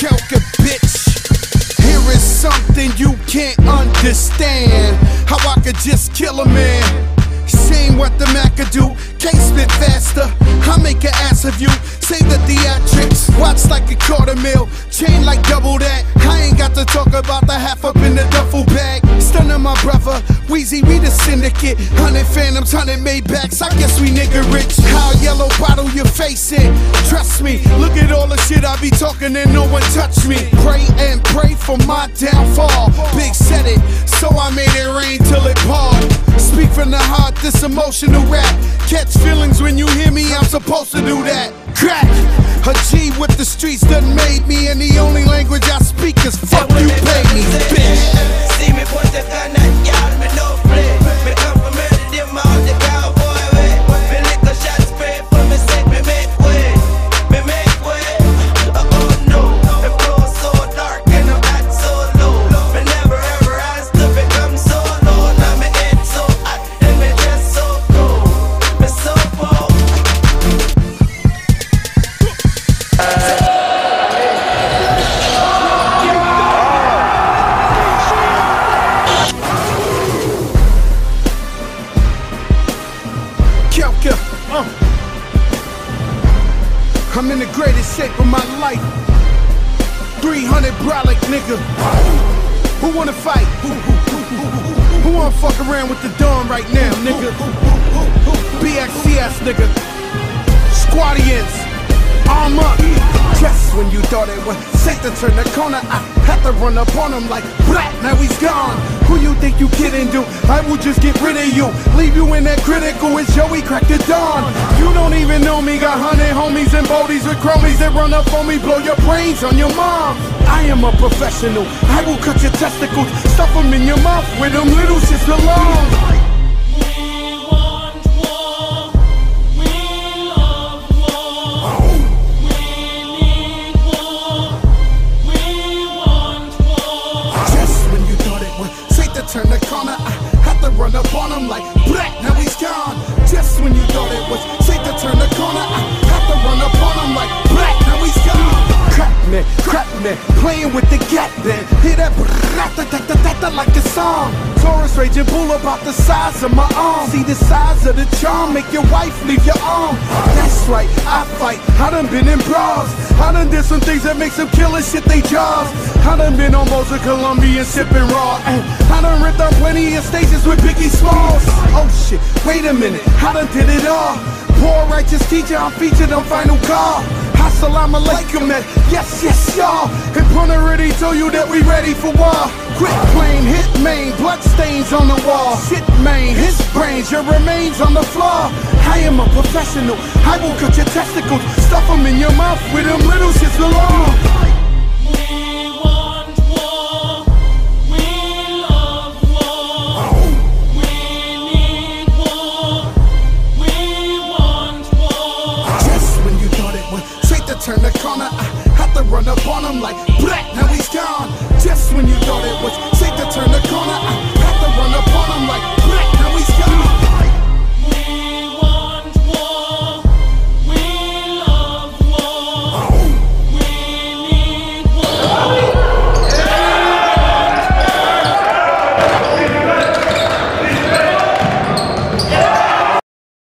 Kelka, bitch. Here is something you can't understand. How I could just kill a man. Seen what the Mac could do, can't spit faster. I make an ass of you. Say the theatrics, watch like a quarter mil, chain like double that. Wheezy, we the syndicate. Hundred phantoms, hundred Maybachs. I guess we nigga rich. How yellow bottle your face in? Trust me, look at all the shit I be talking and no one touch me. Pray and pray for my downfall. Big said it, so I made it rain till it poured. Speak from the heart, this emotional rap. Catch feelings when you hear me, I'm supposed to do that. Crack! A G with the streets done made me, and the only language I speak is fuck you pay me, bitch. Uh. I'm in the greatest shape of my life. 300 brolic nigga. Who wanna fight? Who, wanna fuck around with the dawn right now, nigga? BXCS, nigga. Squadians. Arm up. Just when you thought it was to turn the corner, I had to run up on him like black. Now he's gone. Who you think you kidding, dude? I will just get rid of you. Leave you in that critical. It's Joey crack the dawn. You don't even know me. Got hundred homies and bodies with chromies that run up on me, blow your brains on your mom. I am a professional. I will cut your testicles, stuff them in your mouth with them little shits alone. Run up on him like black. Now he's gone. Just when you thought it was safe to turn the corner, I man, crap man, playing with the gap then. Hear that da like a song. Taurus raging bull about the size of my arm. See the size of the charm, make your wife leave your arm. That's right, I fight. I done been in bras. I done did some things that make some killers shit they jaws. I done been on most of Colombia sipping raw. And I done ripped on plenty of stages with Biggie Smalls. Oh shit, wait a minute, I done did it all. Poor righteous teacher, I'm featured on Final Call. Assalamu alaikum, man. Yes, yes, y'all. And Pun already told you that we ready for war. Quit playing hit main, blood stains on the wall. Shit main, his brains, your remains on the floor. I am a professional. I will cut your testicles, stuff them in your mouth with them little shits alone. To turn the corner, I had to run up on him like black. Now he's gone. Just when you thought it was safe to turn the corner, I had to run up on him like